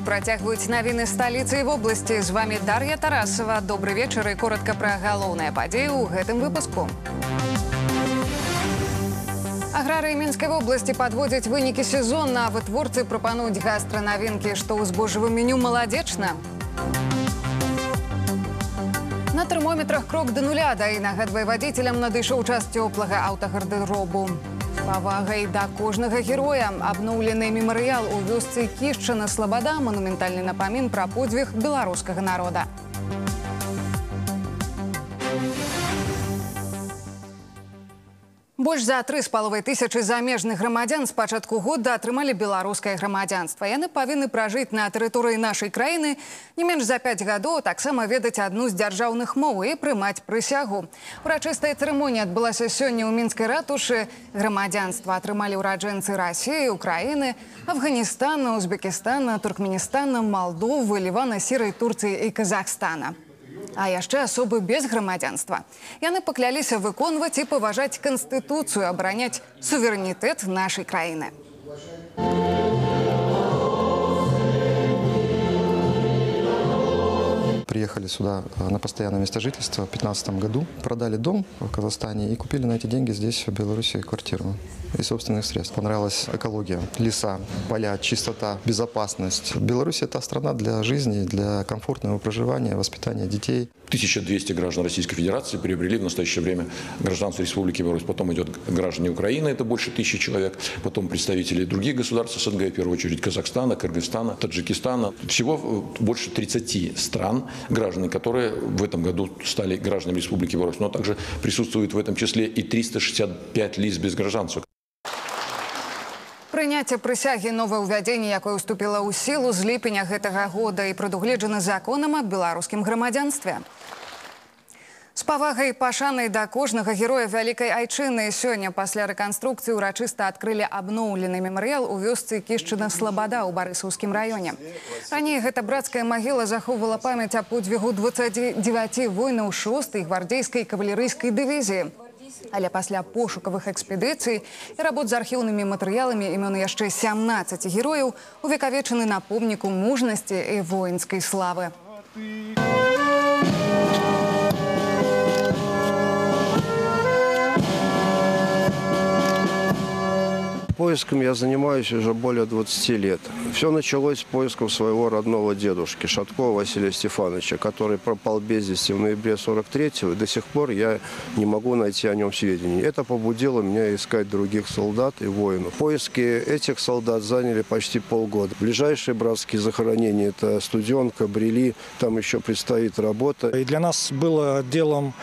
працягваюць навіны сталіцы і вобласці. З вами Дар'я Тарасова. Добры вечар і коротка пра галоўныя падзеі ў гэтым выпуску. Аграрыі мінскай вобласці падводзяць вынікі сезона, а вытворцы прапануюць гастранавінкі, што ў збожжавым меню маладзечна. На тэрмометрах крок да нуля да і нагадвае вадзіцелям надышоў час цёплага аўтагардыробу. З павагай да кожнага героя абноўлены мемарыял у вёсцы кішчына слабада манументальны напамін пра подзвіг беларускага народа. Больш за тры з паловай тысячы замежных грамадзян з пачатку года атрымалі беларускае грамадзянства. Яны павінны пражыць на тэрыторыі нашай краіны не менш за 5 гадоў таксама ведаць адну з дзяржаўных моў і прымаць прысягу. Урачыстая цырымонія адбылася сёння ў мінскай ратушы. Грамадзянства атрымалі ўраджэнцы рассіі, Украіны, Афганістана, Узбекістана, Туркменістана, Малдовы, Лівана, Сірыі, Турцыі і Казахстана. А яшчэ асобы без грамадзянства. Яны пакляліся выконваць і паважаць канстытуцыю, абараняць суверэнітэт нашай краіны. Приехали сюда э, на постоянное место жительства в 2015 году, продали дом в Казахстане и купили на эти деньги здесь, в Беларуси, квартиру из собственных средств. Понравилась экология, леса, поля, чистота, безопасность. Беларусь – это страна для жизни, для комфортного проживания, воспитания детей. 1200 граждан Российской Федерации приобрели в настоящее время гражданство Республики Беларусь. Потом идет граждане Украины, это больше тысячи человек. Потом представители других государств СНГ, в первую очередь Казахстана, Кыргызстана, Таджикистана. Всего э, больше 30 стран граждан, которые в этом году стали гражданами Республики Беларусь. Но также присутствует в этом числе и 365 лиц без гражданства. Прыняцце прысягі новае ўвядзенне, якое ўступіла ў сілу з ліпеня гэтага года і прадугледжаны законам аб беларускім грамадзянстве. З павагай пашанай да кожнага героя вялікай айчыны сёння пасля рэканструкцыі ўрачыста адкрылі абноўлены мемарыял у вёсцы кішчына слабада ў барысаўскім раёне. Раней гэта брацкая магіла захоўвала памяць аб подзвігу 29 войнаў 6 гвардзейскай кавалерыйскай дывізіі. Але пасля пошукавых экспедыцый і работ з архіўнымі матэрыяламі імёны яшчэ 17 герояў увекавечаны на помніку мужнасці і воінскай славы. Поиском я занимаюсь уже более 20 лет. Все началось с поисков своего родного дедушки, Шаткова Василия Стефановича, который пропал без вести в ноябре 43-го, и до сих пор я не могу найти о нем сведений. Это побудило меня искать других солдат и воинов. Поиски этих солдат заняли почти полгода. Ближайшие братские захоронения – это Студенка, Брели, там еще предстоит работа. И для нас было делом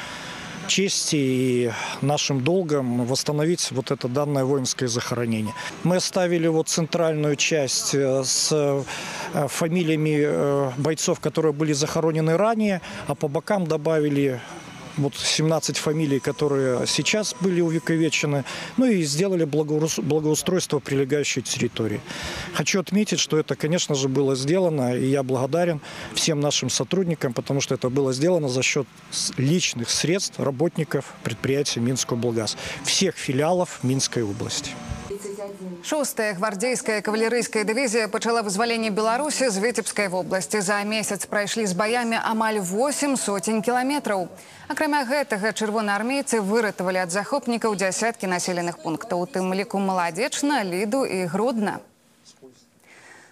чести и нашим долгом восстановить вот это данное воинское захоронение. Мы оставили вот центральную часть э, с э, фамилиями э, бойцов, которые были захоронены ранее, а по бокам добавили вот 17 фамилий, которые сейчас были увековечены, ну и сделали благоустройство прилегающей территории. Хочу отметить, что это, конечно же, было сделано, и я благодарен всем нашим сотрудникам, потому что это было сделано за счет личных средств работников предприятия Минского Болгаз, всех филиалов Минской области. Шостая гвардзейская кавалерыйская дывізія пачала вызваленне Беларусі з Віцебскай вобласці. За месяц прайшлі з баямі амаль 8 сотень кіламетраў. Акрамя гэтага чырвонаармейцы выратавалі ад захопнікаў дзясяткі населеных пунктаў, у тым ліку маладзечна, ліду і грудна.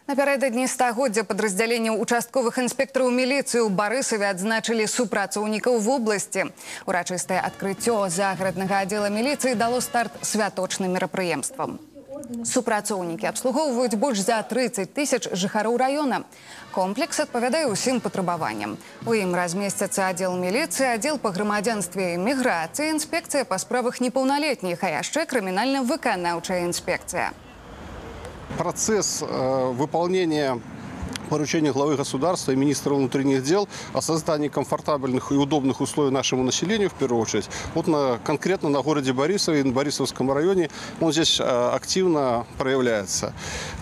Напярэдадні стагоддзя падраздзяленняў участковых інспектараў міліцыі ў барысаве адзначылі супрацоўнікаў вобласці. Урачыстае адкрыццё загараднага аддзела міліцыі дало старт святочным мерапрыемствам. Супрацоўнікі абслугоўваюць больш за 30 тысяч жыхароў раёна. Комплекс адпавядае ўсім патрабаванням. У ім размесцяцца аддзел міліцыі, аддзел па грамадзянстве і міграцыі, інспекцыя па справах непаўналетніх, а яшчэ крымінальна-выканаўчая інспекцыя. Процесс э, выполнения поручение главы государства и министра внутренних дел о создании комфортабельных и удобных условий нашему населению, в первую очередь. Вот на, конкретно на городе Борисове, на Борисовском районе, он здесь э, активно проявляется.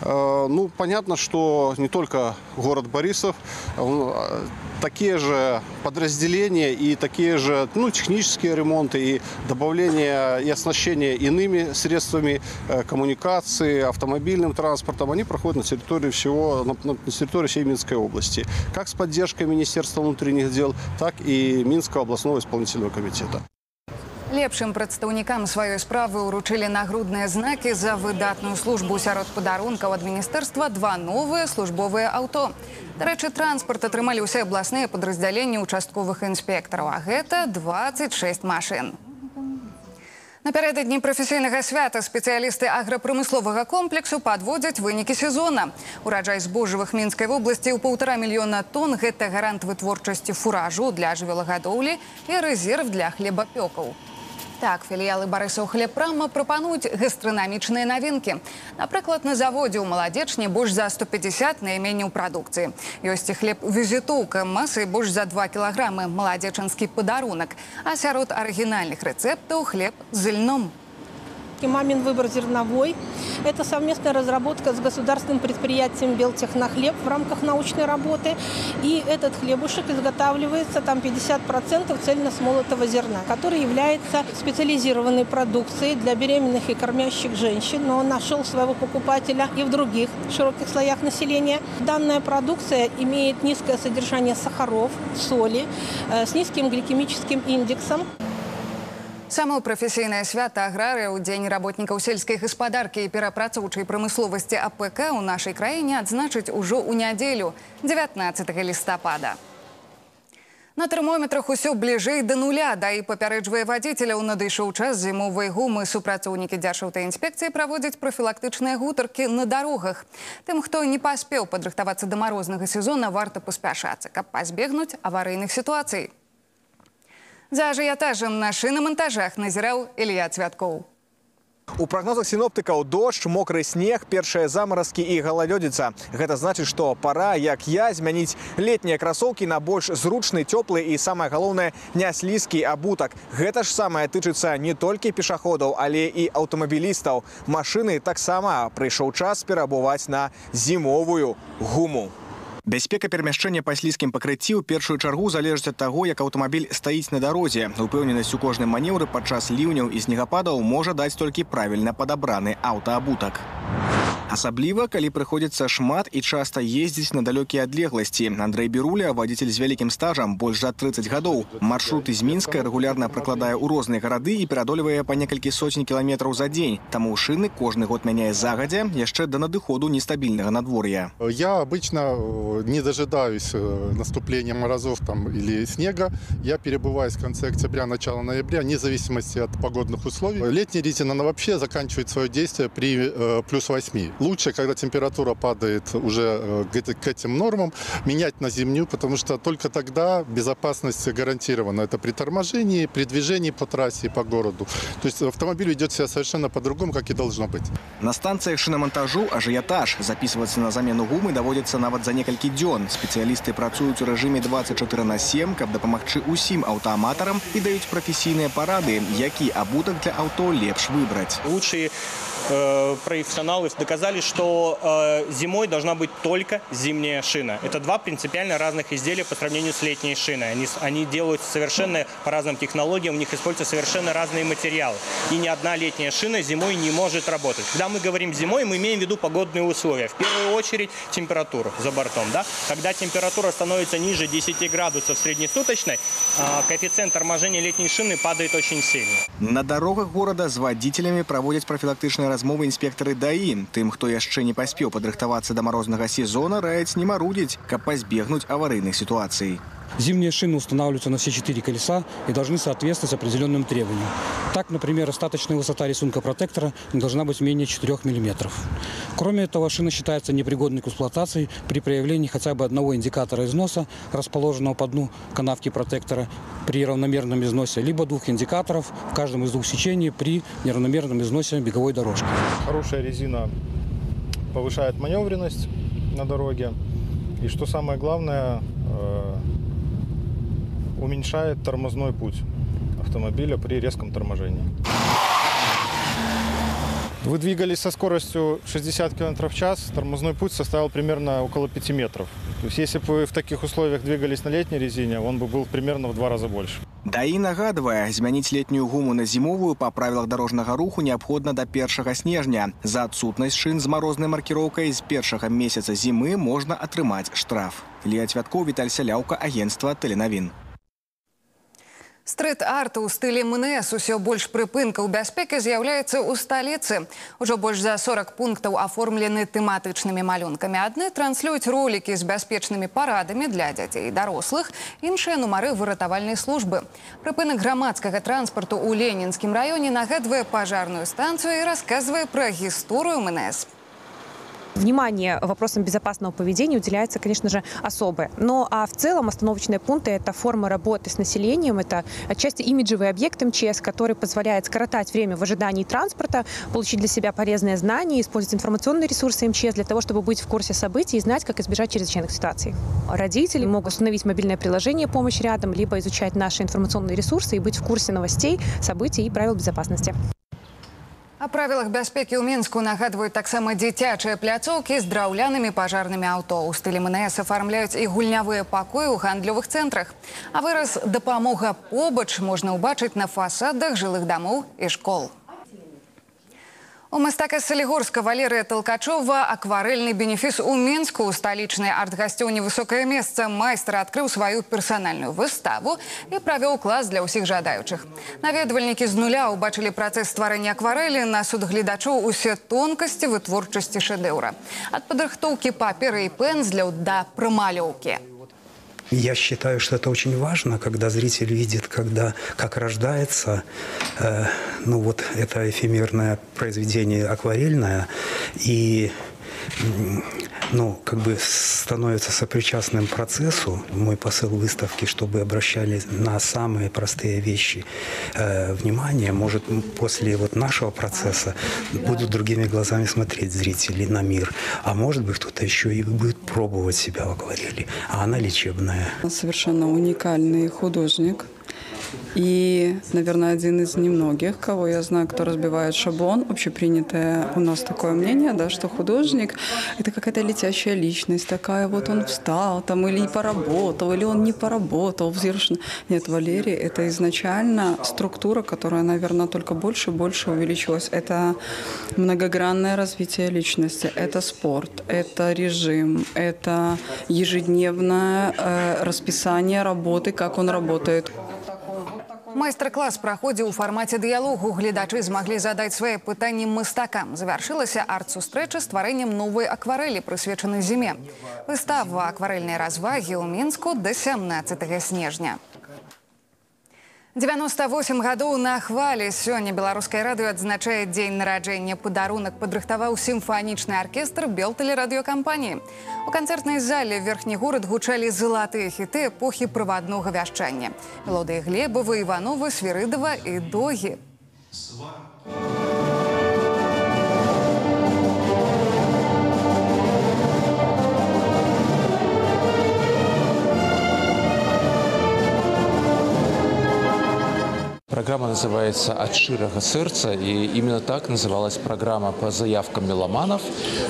Э, ну, понятно, что не только город Борисов, э, такие же подразделения и такие же ну, технические ремонты и добавление и оснащение иными средствами коммуникации, автомобильным транспортом, они проходят на территории всего, на, на территории территории всей Минской области, как с поддержкой Министерства внутренних дел, так и Минского областного исполнительного комитета. Лепшым прадстаўнікам сваёй справы ўручылі нагрудныя знакі за выдатную службу сярод падарункаў ад міністэрства два новыя службовыя аўто. Дарэчы, транспарт атрымалі ўсе абласныя падраздзяленні участковых інспектараў, а гэта 26 машын. Напярэдадні прафесійнага свята спецыялісты аграпрамысловага комплексу падводзяць вынікі сезона. Ураджай збожжавых мінскай вобласці ў паўтара мільёна тонн гэта гарант вытворчасці фуражу для жывёлагадоўлі і рэзерв для хлебапёкаў. Так, філіялы барысаў хлебпрама прапануюць гастранамічныя навінкі. Напрыклад, на заводзе ў маладзечні больш за 150 найменняў прадукцыі. Ёсць і хлеб візітоўка масай больш за 2 кілаграмы маладзечанскі падарунак, а сярод арыгінальных рэцэптаў хлеб з льном. «Мамин выбор зерновой». это совместная разработка с государственным предприятием «Белтехнохлеб» в рамках научной работы. И этот хлебушек изготавливается, там 50% цельносмолотого зерна, который является специализированной продукцией для беременных и кормящих женщин, но он нашел своего покупателя и в других широких слоях населения. Данная продукция имеет низкое содержание сахаров, соли, э, с низким гликемическим индексом. Само прафесійнае свята аграрыя ў дзень работнікаў сельскай гаспадаркі і перапрацоўчай прамысловасці АПК ў нашай краіне адзначыць ужо ў нядзелю 19 лістапада. На тэрмометрах усё бліжэй да нуля, да і папярэджвае вадзіцеляў надышоў час зімовай гумы. Супрацоўнікі дзяржаўтаінспекцыі праводзяць прафілактычныя гутаркі на дарогах. Тым, хто не паспеў падрыхтавацца да марознага сезона, варта паспяшацца, каб пазбегнуць аварыйных сітуацый. За ажыятажам на шынамантажах назіраў Ілья Цвяткоў. У прагнозах сіноптыкаў дождж, мокры снег, першыя замаразкі і галалёдзіца. Гэта значыць, што пара, як я, змяніць летнія красоўкі на больш зручны, цёплы і самае галоўнае няслізкі абутак. Гэта ж самае тычыцца не толькі пешаходаў, але і аўтамабілістаў. Машыны таксама прыйшоў час перабываць на зімовую гуму. Бяспека перамяшчэння па слізкім пакрыцці ў першую чаргу залежыць ад таго, як аўтамабіль стаіць на дарозе. Упэўненасць у кожным манеўры падчас ліўняў і снегападаў можа даць толькі правільна падабраны аўтаабутак. Асабліва, калі прыходзіцца шмат і часта ездзіць на далёкія адлегласці. Андрэй Беруля, вадзіцель з вялікім стажам, больш за 30 гадоў. Маршруты з Мінска рэгулярна пракладае ў розныя гарады і перадолевае па некалькі сотень кіламетраў за дзень. Таму шыны кожны год мяняе загадзя яшчэ да надыходу нестабільнага надвор'я. Я обычно э, не дожидаюсь э, наступления морозов там или снега. Я перебываю с конца октября, начала ноября, вне зависимости от погодных условий. Летняя резина она вообще заканчивает свое действие при э, плюс 8. Лучше, когда температура падает уже э, к эти- к этим нормам, менять на зимнюю, потому что только тогда безопасность гарантирована. Это при торможении, при движении по трассе, по городу. То есть автомобиль ведет себя совершенно по-другому, как и должно быть. На станцыях шынамантажу ажыятаж. Запісвацца на замену гумы даводзіцца нават за некалькі дзён. Спецыялісты працуюць у рэжыме 24 на 7, каб дапамагчы усім аўтааматарам і даюць прафесійныя парады, які абутак для аўто лепш выбраць. лучшие э, профессионалы доказали, что э, зимой должна быть только зимняя шина. Это два принципиально разных изделия по сравнению с летней шиной. Они, с- они делаются совершенно по разным технологиям, у них используются совершенно разные материалы. И ни одна летняя шина зимой не может работать. Когда мы говорим зимой, мы имеем в виду погодные условия. В первую очередь температуру за бортом. Да? Когда температура становится ниже 10 градусов среднесуточной, а, коэффициент торможения летней шины падает очень сильно. На дарогах горада з вадзіцелямі праводзяць прафілактычныя размовы інспектары даі. Тым, хто яшчэ не паспеў падрыхтавацца да марознага сезона, раяць не марудзіць, каб пазбегнуць аварыйных сітуацый. Зимние шины устанавливаются на все четыре колеса и должны соответствовать определенным требованиям. Так, например, остаточная высота рисунка протектора не должна быть менее 4 мм. Кроме этого, шина считается непригодной к эксплуатации при проявлении хотя бы одного индикатора износа, расположенного по дну канавки протектора при равномерном износе, либо двух индикаторов в каждом из двух сечений при неравномерном износе беговой дорожки. Хорошая резина повышает маневренность на дороге. И что самое главное, э, уменьшает тормозной путь автомобиля при резком торможении. Вы двигались со скоростью 60 км в час, тормозной путь составил примерно около 5 метров. То есть если бы вы в таких условиях двигались на летней резине, он бы был примерно в два раза больше. даі нагадвае змяніць летнюю гуму на зімовую па правілах дарожнага руху неабходна да першага снежня за адсутнасць шын з марознай маркіроўкай з першага месяца зімы можна атрымаць штраф лія цвяткоў віталь сяляўка агенцтва тэленавін Стрит-арт у стылі МНС усё больш прыпынкаў бяспекі з'яўляецца ў сталіцы. Ужо больш за 40 пунктаў аформлены тэматычнымі малюнкамі. Адны транслююць ролікі з бяспечнымі парадамі для дзяцей і дарослых, іншыя нумары выратавальнай службы. Прыпынак грамадскага транспарту ў ленінскім раёне нагадвае пажарную станцыю і расказвае пра гісторыю МНС. Внимание вопросам безопасного поведения уделяется, конечно же, особое. Но а в целом остановочные пункты – это форма работы с населением, это отчасти имиджевый объект МЧС, который позволяет скоротать время в ожидании транспорта, получить для себя полезные знания, использовать информационные ресурсы МЧС для того, чтобы быть в курсе событий и знать, как избежать чрезвычайных ситуаций. Родители могут установить мобильное приложение «Помощь рядом», либо изучать наши информационные ресурсы и быть в курсе новостей, событий и правил безопасности. О правілах бяспекі ў мінску нагадваюць таксама дзіцячыя пляцоўкі з драўлянымі пажарнымі аўто. У стылі МНС афармляюць і гульнявыя пакоі ў гандлёвых цэнтрах. А выраз дапамога побач можна ўбачыць на фасадах жылых дамоў і школ. У мастака Салігорска Валерыя Талкачова акварэльны бенефіс у Мінску у сталічнай арт-гасцёўні высокае месца майстра адкрыў сваю персанальную выставу і правёў клас для ўсіх жадаючых. Наведвальнікі з нуля ўбачылі працэс стварэння акварэлі на суд гледачоў усе тонкасці вытворчасці шэдэўра. Ад падрыхтоўкі паперы і пэнзляў да прамалёўкі. Я считаю, что это очень важно, когда зритель видит, когда, как рождается э, ну вот это эфемерное произведение акварельное, и ну, как бы становится сопричастным процессу. Мой посыл выставки, чтобы обращали на самые простые вещи э, внимание. Может, после вот нашего процесса будут другими глазами смотреть зрители на мир. А может быть, кто-то еще и будет пробовать себя акварели. А она лечебная. Совершенно уникальный художник и, наверное, один из немногих, кого я знаю, кто разбивает шаблон. Общепринятое у нас такое мнение, да, что художник — это какая-то летящая личность, такая вот он встал там или поработал, или он не поработал. Взъершен. Нет, Валерий — это изначально структура, которая, наверное, только больше и больше увеличилась. Это многогранное развитие личности, это спорт, это режим, это ежедневное э, расписание работы, как он работает. Майстар-клас праходзіў у фармаце дыялогу. Гледачы змаглі задаць свае пытанні мастакам. Завяршылася арт-сустрэча стварэннем новай акварэлі, прысвечанай зіме. Выстава акварэльнай развагі ў Мінску да 17 снежня. 98 гадоў на хвалі сёння беларускай радыё адзначае дзень нараджэння падарунак падрыхтаваў сімфанічны аркестр белтэлерадыёкампаніі. У канцэртнай зале верхні горад гучалі залатыя хіты эпохі праваднога вяшчання. Мелодыі глебавы івановы свірыдава і догі. Программа называется «От широго сердца», и именно так называлась программа по заявкам меломанов,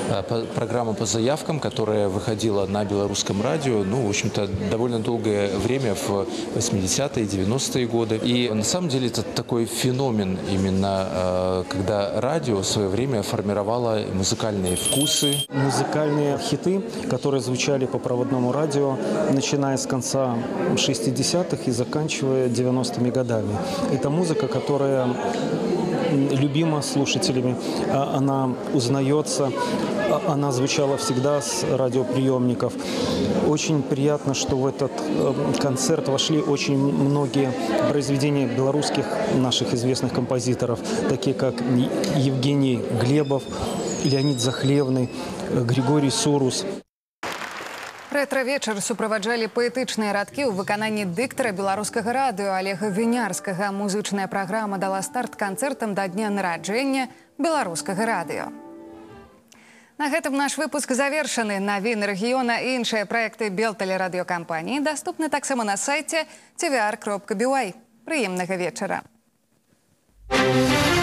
э, программа по заявкам, которая выходила на белорусском радио, ну, в общем-то, довольно долгое время, в 80-е, 90-е годы. И на самом деле это такой феномен именно, э, когда радио в свое время формировало музыкальные вкусы. Музыкальные хиты, которые звучали по проводному радио, начиная с конца 60-х и заканчивая 90-ми годами. Это музыка, которая любима слушателями, а она узнается, а она звучала всегда с радиоприемников. Очень приятно, что в этот эм, концерт вошли очень многие произведения белорусских наших известных композиторов, такие как Евгений Глебов, Леонид Захлевный, Григорий Сурус. Рэтра-вечар суправаджалі паэтычныя радкі ў выкананні дыктара беларускага радыё Олега Вінярскага. Музычная праграма дала старт канцэртам да дня нараджэння беларускага радыё. На гэтым наш выпуск завершаны. Навіны рэгіёна і іншыя праекты белталерадыёкампаніі даступны таксама на сайце tvr.by. Прыемнага вечара. You.